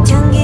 벅찬